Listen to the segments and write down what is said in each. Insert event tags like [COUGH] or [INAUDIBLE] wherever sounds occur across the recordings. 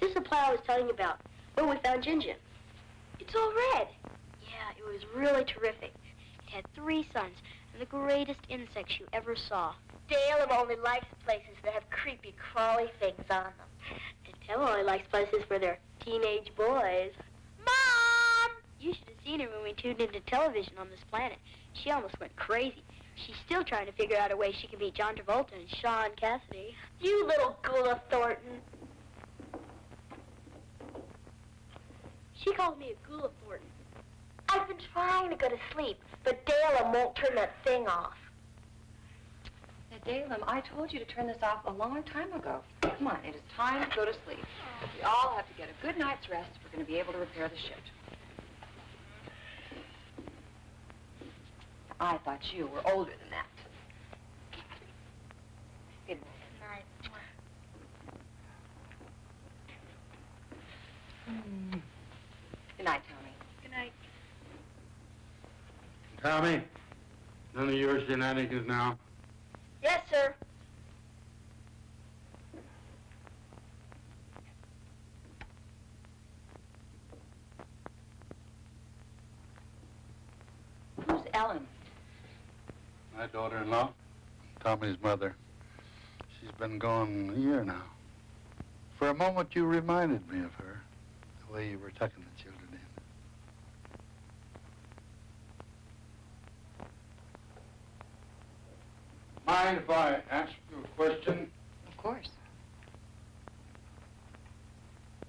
This is the plow I was telling you about, where we found Ginger. It's all red. Yeah, it was really terrific. It had three suns and the greatest insects you ever saw. Dale only likes places that have creepy, crawly things on them. And Tim only likes places where there are teenage boys. Mom! You should have seen her when we tuned into television on this planet. She almost went crazy. She's still trying to figure out a way she can beat John Travolta and Shaun Cassidy. You little Gula Thornton. She calls me a Gula Thornton. I've been trying to go to sleep, but Dalem won't turn that thing off. Now, Dalem, I told you to turn this off a long time ago. Come on, it is time to go to sleep. We all have to get a good night's rest if we're going to be able to repair the ship. I thought you were older than that. Good night. Hmm. Good night, Tommy. Good night. Tommy, none of your shenanigans now. Yes, sir. Who's Ellen? My daughter-in-law, Tommy's mother. She's been gone a year now. For a moment, you reminded me of her, the way you were tucking the children in. Mind if I ask you a question? Of course.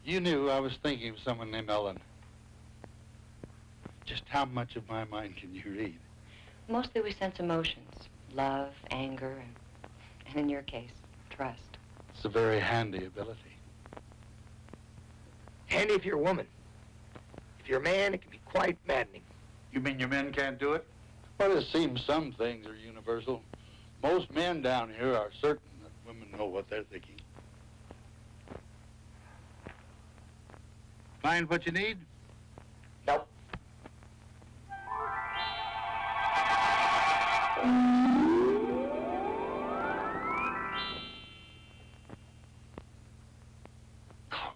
You knew I was thinking of someone named Ellen. Just how much of my mind can you read? Mostly we sense emotions. Love, anger, and, and in your case, trust. It's a very handy ability. Handy if you're a woman. If you're a man, it can be quite maddening. You mean your men can't do it? Well, it seems some things are universal. Most men down here are certain that women know what they're thinking. Find what you need? Nope. Oh,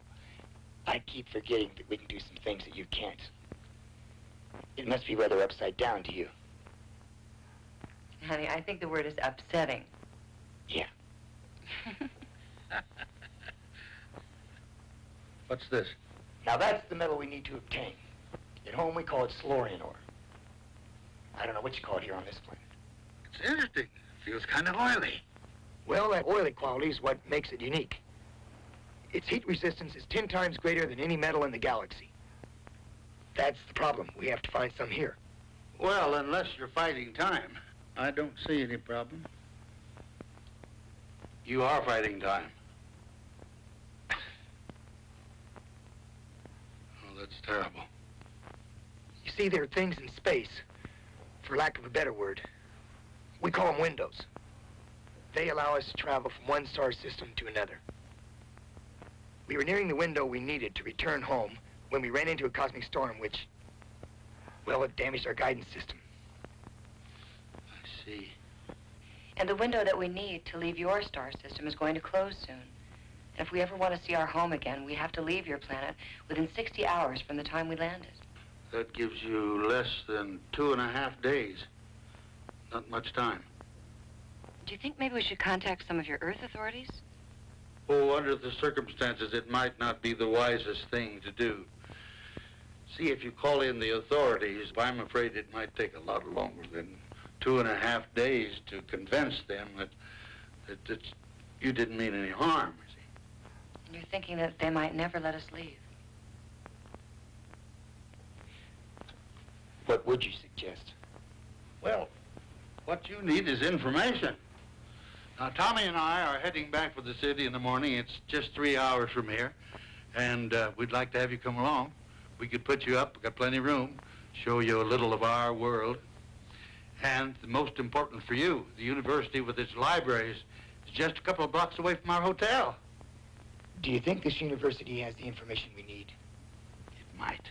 I keep forgetting that we can do some things that you can't. It must be rather upside down to you. Honey, I think the word is upsetting. Yeah. [LAUGHS] What's this? Now that's the metal we need to obtain. At home we call it Slorian ore. I don't know what you call it here on this planet. It's interesting. Feels kind of oily. Well, that oily quality is what makes it unique. Its heat resistance is 10 times greater than any metal in the galaxy. That's the problem. We have to find some here. Well, unless you're fighting time, I don't see any problem. You are fighting time. Oh, that's terrible. You see, there are things in space, for lack of a better word. We call them windows. They allow us to travel from one star system to another. We were nearing the window we needed to return home when we ran into a cosmic storm which, well, it damaged our guidance system. I see. And the window that we need to leave your star system is going to close soon. And if we ever want to see our home again, we have to leave your planet within 60 hours from the time we landed. That gives you less than two and a half days. Not much time. Do you think maybe we should contact some of your Earth authorities? Oh, under the circumstances, it might not be the wisest thing to do. See, if you call in the authorities, I'm afraid it might take a lot longer than two and a half days to convince them that, that, that you didn't mean any harm. you see. And you're thinking that they might never let us leave. What would you suggest? Well, what you need is information. Now, Tommy and I are heading back for the city in the morning. It's just three hours from here. And uh, we'd like to have you come along. We could put you up. We've got plenty of room. Show you a little of our world. And the most important for you, the university with its libraries is just a couple of blocks away from our hotel. Do you think this university has the information we need? It might.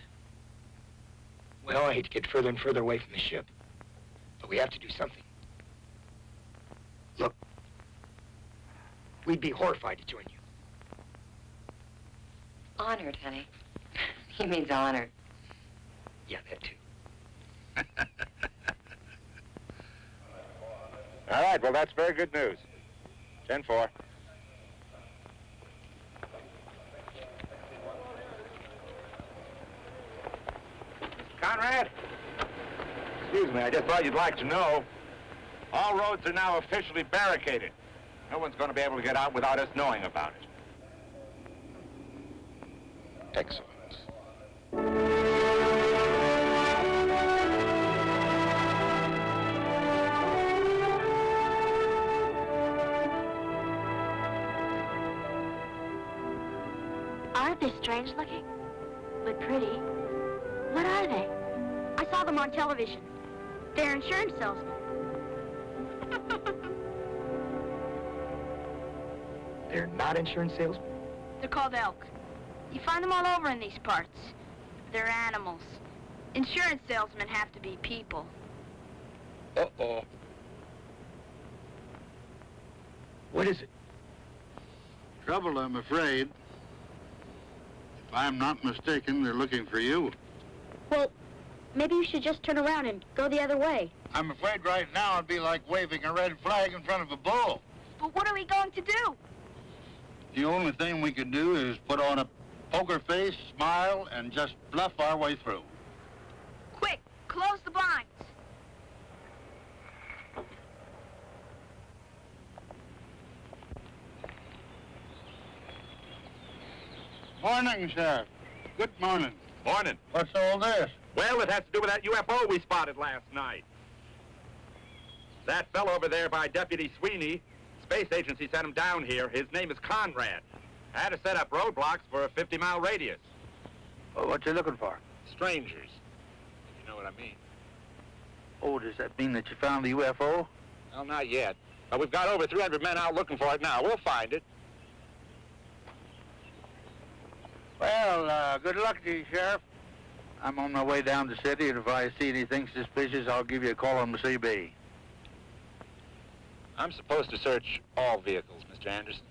Well, I hate to get further and further away from the ship, but we have to do something. Look, we'd be horrified to join you. Honored, honey. [LAUGHS] He means honored. Yeah, that too. [LAUGHS] All right, well, that's very good news. 10-4. Conrad? Excuse me, I just thought you'd like to know. All roads are now officially barricaded. No one's going to be able to get out without us knowing about it. Excellent. Strange looking? But pretty. What are they? I saw them on television. They're insurance salesmen. [LAUGHS] They're not insurance salesmen? They're called elk. You find them all over in these parts. They're animals. Insurance salesmen have to be people. Uh-oh. What is it? Trouble, I'm afraid. If I'm not mistaken, they're looking for you. Well, maybe you should just turn around and go the other way. I'm afraid right now it'd be like waving a red flag in front of a bull. But what are we going to do? The only thing we can do is put on a poker face, smile, and just bluff our way through. Quick, close the blinds. Morning, Sheriff. Good morning. Morning. What's all this? Well, it has to do with that UFO we spotted last night. That fellow over there by Deputy Sweeney, space agency sent him down here. His name is Conrad. I had to set up roadblocks for a 50-mile radius. Oh, what you looking for? Strangers. You know what I mean? Oh, does that mean that you found the UFO? Well, not yet. But we've got over 300 men out looking for it now. We'll find it. Well, uh, good luck to you, Sheriff. I'm on my way down the city, and if I see anything suspicious, I'll give you a call on the CB. I'm supposed to search all vehicles, Mr. Anderson.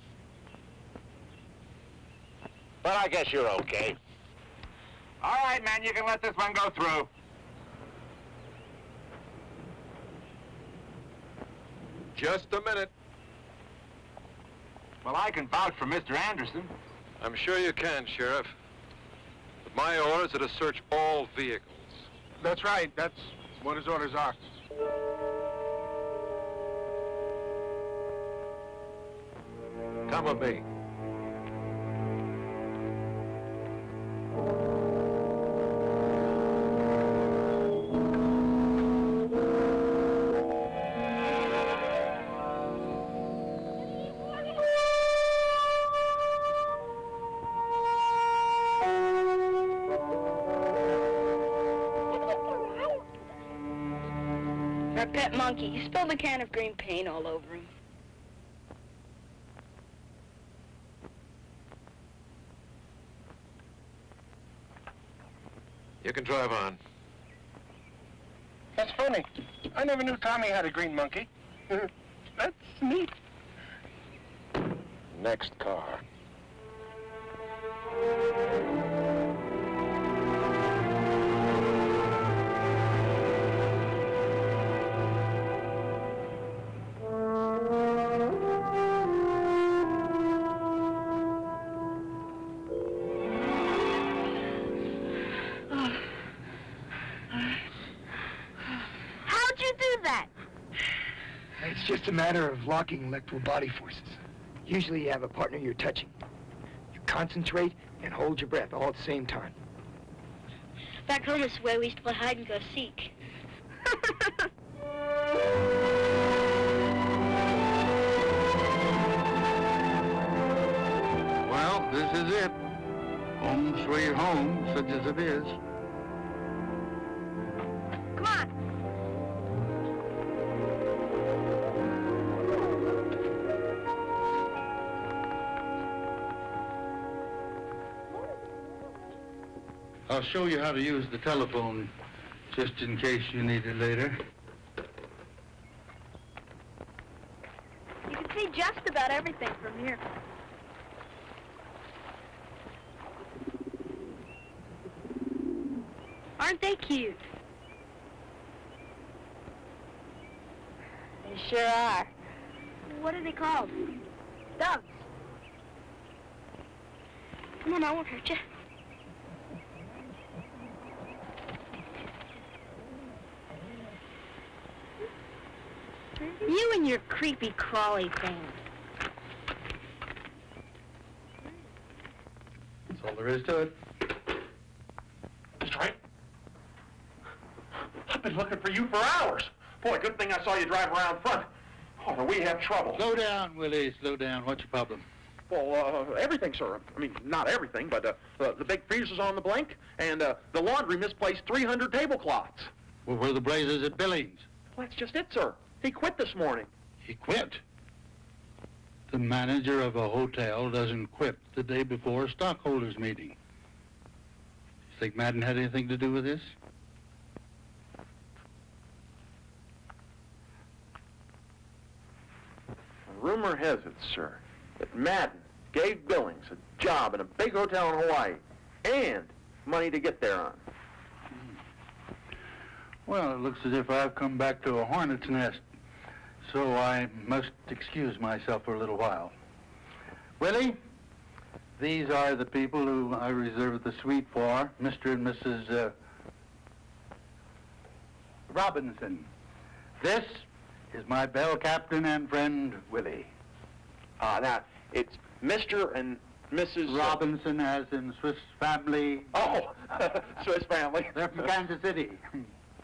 But I guess you're okay. All right, man, you can let this one go through. Just a minute. Well, I can vouch for Mr. Anderson. I'm sure you can, Sheriff. But my orders are to search all vehicles. That's right. That's what his orders are. Come with me. Pet monkey. You spilled a can of green paint all over him. You can drive on. That's funny. I never knew Tommy had a green monkey. [LAUGHS] That's neat. Next car. It's just a matter of locking electrical body forces. Usually you have a partner you're touching. You concentrate and hold your breath all at the same time. Back home is the way we used to play hide and go seek. [LAUGHS] Well, this is it. Home sweet home, such as it is. I'll show you how to use the telephone just in case you need it later. You can see just about everything from here. Aren't they cute? They sure are. What are they called? Doves. Come on, I won't hurt you. You and your creepy crawly thing. That's all there is to it. Mr. Wright? I've been looking for you for hours. Boy, good thing I saw you drive around front. Oh, we have trouble. Slow down, Willie. Slow down. What's your problem? Well, uh, everything, sir. I mean, not everything, but uh, uh, the big freezer's on the blink, and uh, the laundry misplaced 300 tablecloths. Well, where are the blazers at Billings? Well, that's just it, sir. He quit this morning. He quit. The manager of a hotel doesn't quit the day before a stockholders meeting. You think Madden had anything to do with this? Rumor has it, sir, that Madden gave Billings a job in a big hotel in Hawaii and money to get there on. Hmm. Well, it looks as if I've come back to a hornet's nest, so I must excuse myself for a little while. Willie, these are the people who I reserved the suite for, Mr. and Mrs. Uh, Robinson. This is my bell captain and friend, Willie. Uh, now, it's Mr. and Mrs. Robinson, as in Swiss family. Oh, [LAUGHS] Swiss family. They're from Kansas City.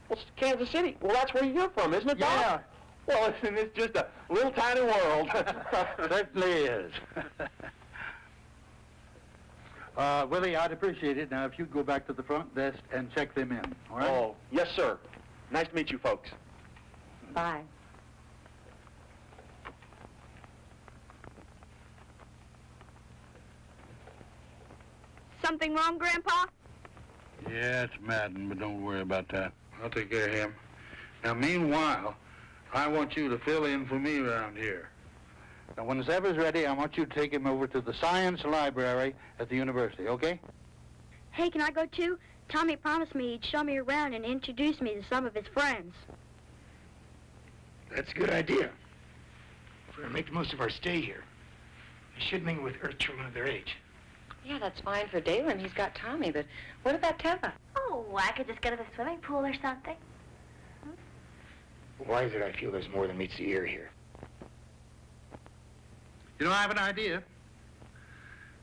Well, Kansas City. Well, that's where you're from, isn't it, Bob? Yeah. Well, listen, it's just a little tiny world. [LAUGHS] Certainly is. uh, Willie, I'd appreciate it. Now, if you'd go back to the front desk and check them in, all right? Oh, yes, sir. Nice to meet you folks. Bye. Something wrong, Grandpa? Yeah, it's Madden, but don't worry about that. I'll take care of him. Now, meanwhile, I want you to fill in for me around here. Now, when Zeva's ready, I want you to take him over to the science library at the university, okay? Hey, can I go too? Tommy promised me he'd show me around and introduce me to some of his friends. That's a good idea. If we're gonna make the most of our stay here, we should mingle with Earth children of their age. Yeah, that's fine for Dalem. He's got Tommy, but what about Teva? Oh, I could just go to the swimming pool or something. Why is it I feel there's more than meets the ear here? You know, I have an idea.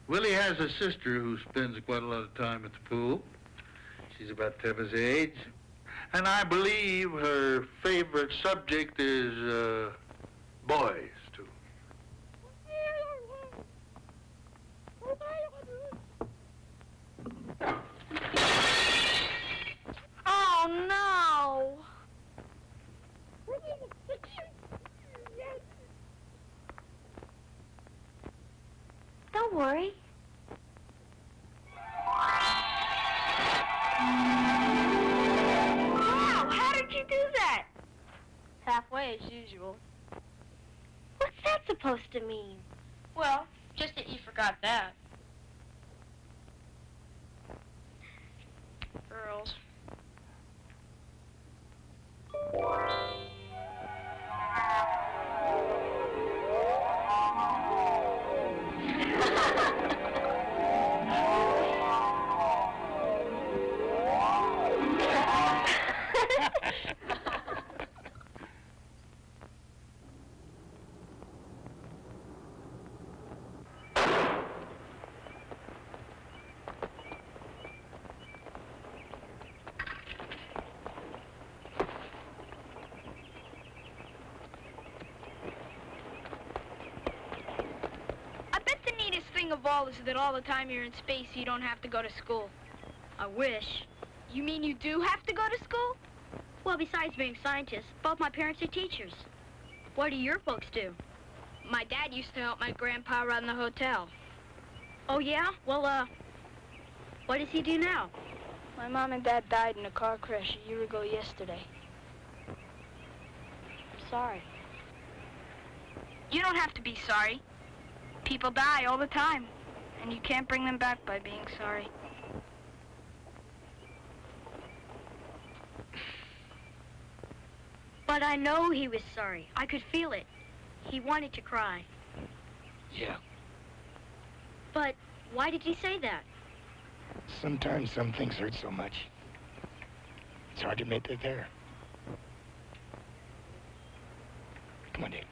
Willie has a sister who spends quite a lot of time at the pool. She's about Teva's age. And I believe her favorite subject is, uh, boys, too. Oh, no! Don't worry. Wow, how did you do that? Halfway as usual. What's that supposed to mean? Well, just that you forgot that. All is that all the time you're in space, you don't have to go to school. I wish. You mean you do have to go to school? Well, besides being scientists, both my parents are teachers. What do your folks do? My dad used to help my grandpa run the hotel. Oh, yeah? Well, uh, what does he do now? My mom and dad died in a car crash a year ago yesterday. I'm sorry. You don't have to be sorry. People die all the time, and you can't bring them back by being sorry. But I know he was sorry. I could feel it. He wanted to cry. Yeah. But why did he say that? Sometimes some things hurt so much. It's hard to admit they're there. Come on, Dave.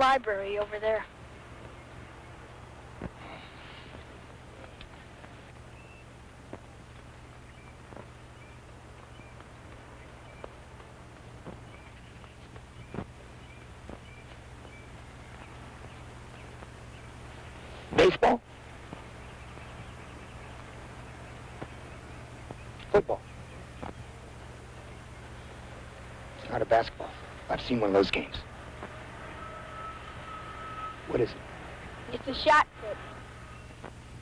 Library over there. Baseball? Football? It's not a basketball. I've seen one of those games. What is it? It's a shot put.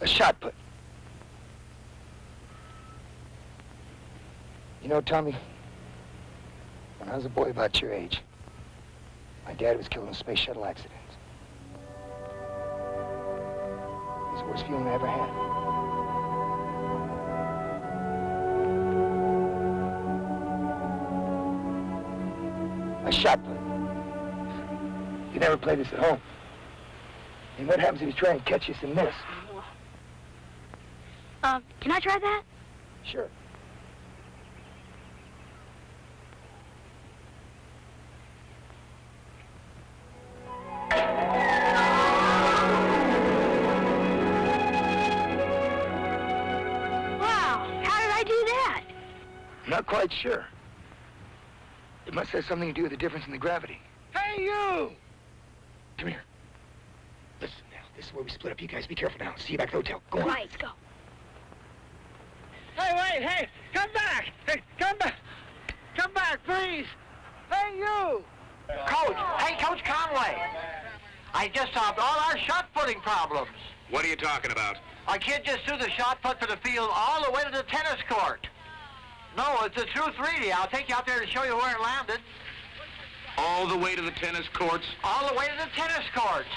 A shot put. You know, Tommy, when I was a boy about your age, my dad was killed in a space shuttle accident. It was the worst feeling I ever had. A shot put. You never play this at home. And what happens if you try and catch this and miss? Um, can I try that? Sure. Wow, how did I do that? Not quite sure. It must have something to do with the difference in the gravity. Hey, you! Come here. Listen now, this is where we split up. You guys be careful now. See you back at the hotel. Go on. Right, let's go. Hey, wait, hey, come back! Hey, come back! Come back, please! Hey, you! Coach, hey, Coach Conway. I just solved all our shot putting problems. What are you talking about? Our kid just threw the shot put for the field all the way to the tennis court. No, it's the truth, really. I'll take you out there to show you where it landed. All the way to the tennis courts? All the way to the tennis courts.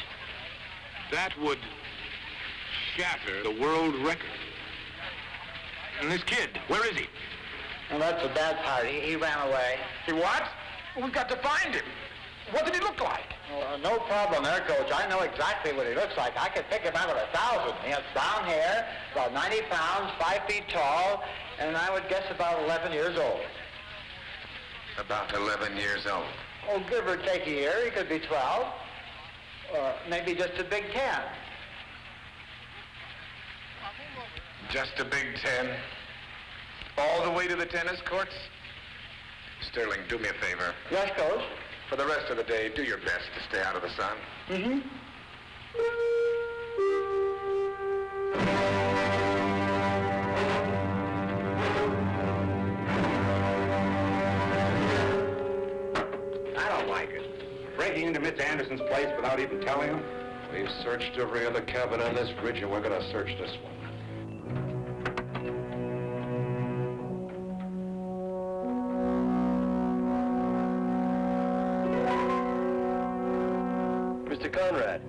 That would shatter the world record. And this kid, where is he? Well, that's the bad part. He, he ran away. He what? We've got to find him. What did he look like? Well, uh, no problem there, Coach. I know exactly what he looks like. I could pick him out of a thousand. He has brown hair, about 90 pounds, 5 feet tall, and I would guess about 11 years old. About 11 years old. Oh, give or take a year, he could be 12. Or maybe just a Big Ten. Just a Big Ten? All the way to the tennis courts? Sterling, do me a favor. Yes, Coach? For the rest of the day, do your best to stay out of the sun. Mm-hmm. Into Miss Anderson's place without even telling him. We've searched every other cabin on this bridge, and we're gonna search this one. Mr. Conrad.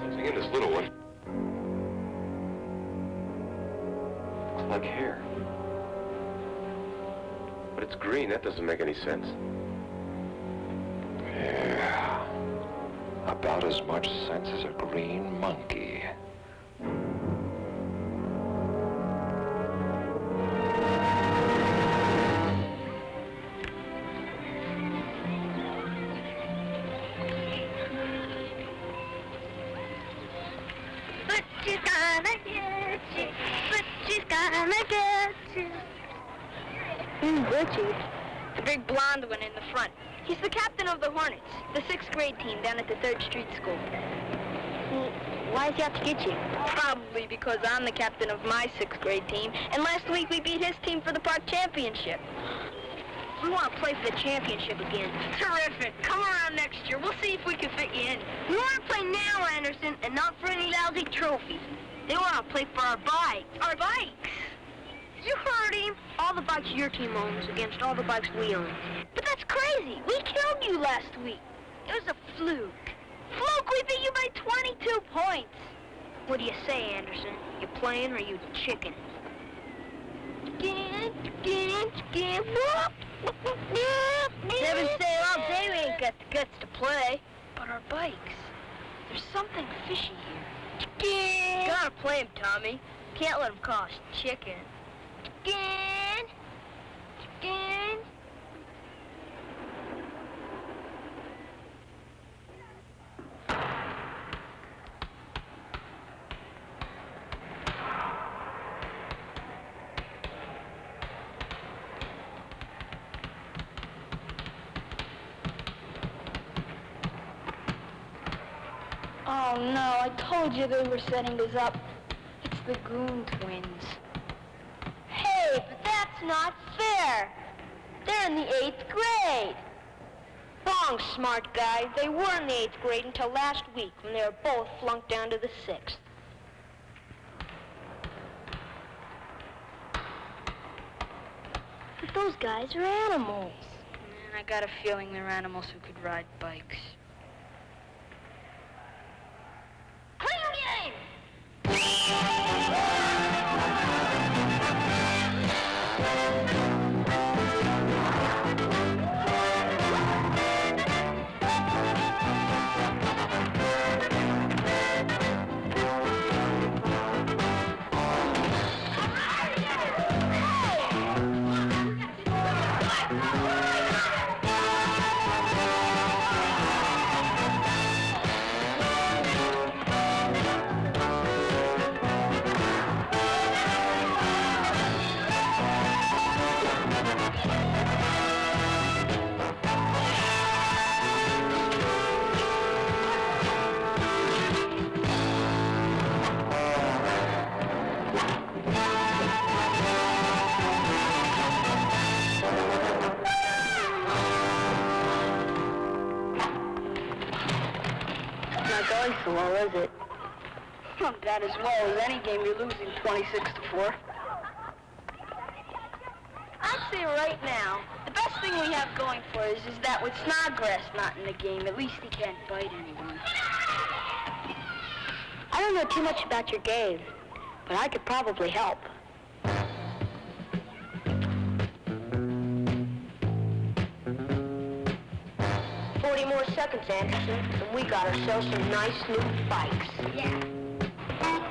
Something in this little one. Looks like hair. But it's green. That doesn't make any sense. Yeah. About as much sense as a green monkey. The big blonde one in the front. He's the captain of the Hornets, the sixth grade team down at the Third Street School. Why is he have to get you? Probably because I'm the captain of my sixth grade team, and last week we beat his team for the park championship. We want to play for the championship again. Terrific. Come around next year. We'll see if we can fit you in. We want to play now, Anderson, and not for any lousy trophies. They want to play for our bikes. Our bikes? You heard him. All the bikes your team owns against all the bikes we own. But that's crazy. We killed you last week. It was a fluke. Fluke, we beat you by 22 points. What do you say, Anderson? You playing or you chicken? Devin say all day we ain't got the guts to play. But our bikes, there's something fishy here. Gotta play him, Tommy. Can't let him cost chicken. Chicken. Chicken. Oh, no, I told you they were setting this up. It's the Goon twins. Not fair. They're in the eighth grade. Wrong, smart guy. They were in the eighth grade until last week when they were both flunked down to the sixth. But those guys are animals. Man, I got a feeling they're animals who could ride bikes. Not as well as any game you're losing 26 to 4. I'd say right now, the best thing we have going for us is that with Snodgrass not in the game, at least he can't bite anyone. I don't know too much about your game, but I could probably help. Forty more seconds, Anderson, and we got ourselves some nice new bikes. Yeah. Yeah!